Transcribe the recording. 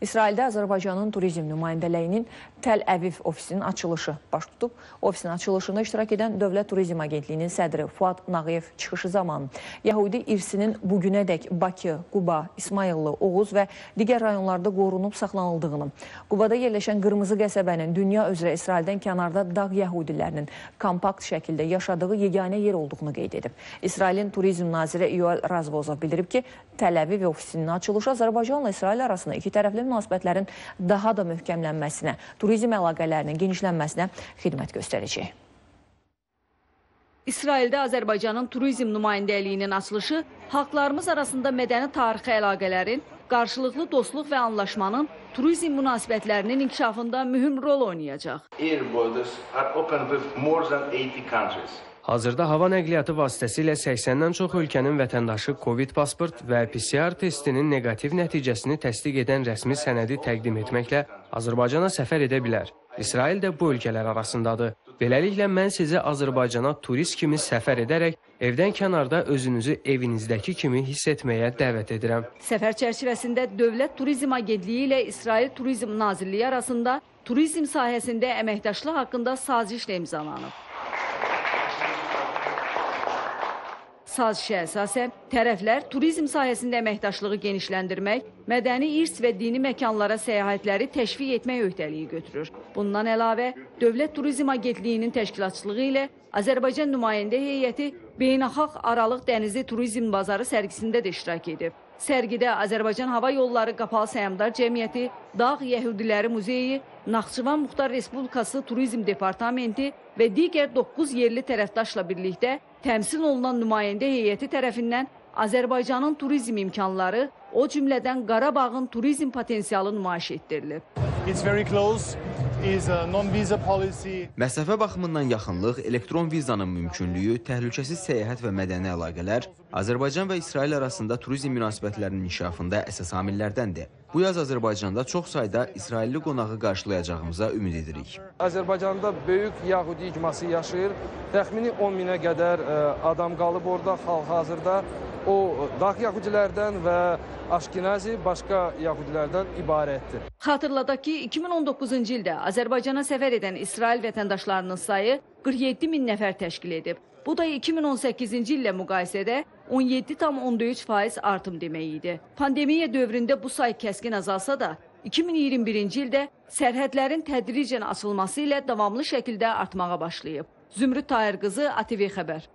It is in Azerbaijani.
İsraildə Azərbaycanın turizm nümayəndəliyinin Təl-Əviv ofisinin açılışı baş tutub. Ofisin açılışında iştirak edən Dövlət Turizm Agentliyinin sədri Fuad Nağıyev çıxışı zamanı Yəhudi irsinin bugünədək Bakı, Quba, İsmayıllı, Oğuz və digər rayonlarda qorunub saxlanıldığını, Qubada yerləşən Qırmızı qəsəbənin dünya üzrə İsraildən kənarda dağ yəhudilərinin kompakt şəkildə yaşadığı yeganə yer olduğunu qeyd edib. İsrailin turizm naziri Yoel Razvozov bildirib ki, Təl-Əviv ofisinin açılışı Azərbaycanla İsrail arasında iki tərəfli münasibətlərin daha da möhkəmlənməsinə, turizm əlaqələrinin genişlənməsinə xidmət göstərəcək. İsraildə Azərbaycanın turizm nümayəndəliyinin açılışı xalqlarımız arasında mədəni tarixi əlaqələrin, qarşılıqlı dostluq və anlaşmanın turizm münasibətlərinin inkişafında mühüm rol oynayacaq. air borders are open with more than 80 countries. Hazırda hava nəqliyyatı vasitəsilə 80-dən çox ölkənin vətəndaşı COVID pasport və PCR testinin neqativ nəticəsini təsdiq edən rəsmi sənədi təqdim etməklə Azərbaycana səfər edə bilər. İsrail də bu ölkələr arasındadır. Beləliklə mən sizi Azərbaycana turist kimi səfər edərək evdən kənarda özünüzü evinizdəki kimi hiss etməyə dəvət edirəm. Səfər çərçivəsində Dövlət Turizm Agentliyi ilə İsrail Turizm Nazirliyi arasında turizm sahəsində əməkdaşlıq haqqında sazişlə imzalanıb. Sazişə əsasən tərəflər turizm sahəsində əməkdaşlığı genişləndirmək, mədəni irs və dini məkanlara səyahətləri təşviq etmək öhdəliyi götürür. Bundan əlavə, Dövlət Turizm Agentliyinin təşkilatçılığı ilə Azərbaycan nümayəndə heyəti Beynəlxalq Aralıq Dənizi Turizm Bazarı sərgisində də iştirak edib. Sərgidə Azərbaycan Hava Yolları Qapalı Səhmdar Cəmiyyəti, Dağ Yəhudiləri Muzeyi, Naxçıvan Muxtar Respublikası Turizm Departamenti və digər 9 yerli tərəfdaşla birlikdə təmsil olunan nümayəndə heyəti tərəfindən Azərbaycanın turizm imkanları, o cümlədən Qarabağın turizm potensialı nümayiş etdirilib. It's very close. Is a non-visa policy. Məsafə baxımından yaxınlıq, elektron vizanın mümkünlüyü, təhlükəsiz səyahət və mədəni əlaqələr Azərbaycan və İsrail arasında turizm münasibətlərinin inkişafında əsas amillərdəndir. Bu yaz Azərbaycanda çox sayda İsrailli qonağı qarşılayacağımıza ümid edirik. Azərbaycanda böyük yəhudi icması yaşayır. Təxmini 10 minə qədər ə, adam qalıb orada hal-hazırda. O dağ yəhudilərdən və Aşkenazi başqa yəhudilərdən ibarətdir. Xatırladaq ki, 2019-cu ildə Azərbaycana səfər edən İsrail vətəndaşlarının sayı 47 min nəfər təşkil edib. Bu da 2018-ci illə müqayisədə 17,3 faiz artım demək idi. Pandemiya dövründə bu say kəskin azalsa da, 2021-ci ildə sərhədlərin tədricən açılması ilə davamlı şəkildə artmağa başlayıb. Zümrüd Tahir qızı, ATV xəbər.